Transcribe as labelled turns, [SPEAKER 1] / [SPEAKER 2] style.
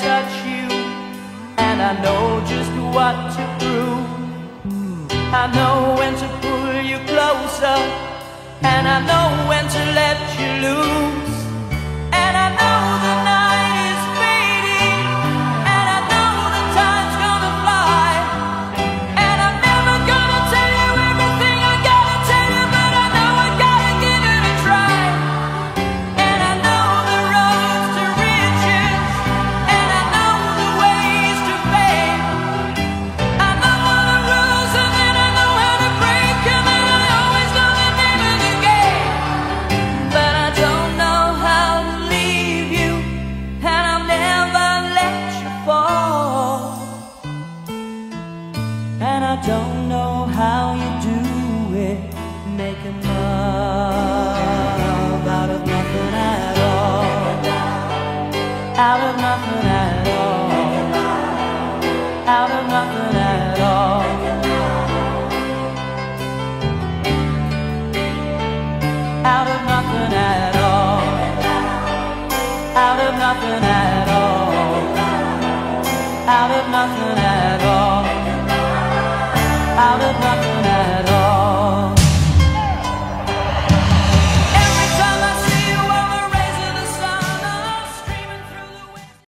[SPEAKER 1] touch you, and I know just what to prove. I know when to Out of nothing at all. Out of nothing at all. Out of nothing at all. Out of nothing at all. Out of nothing at all out of nothing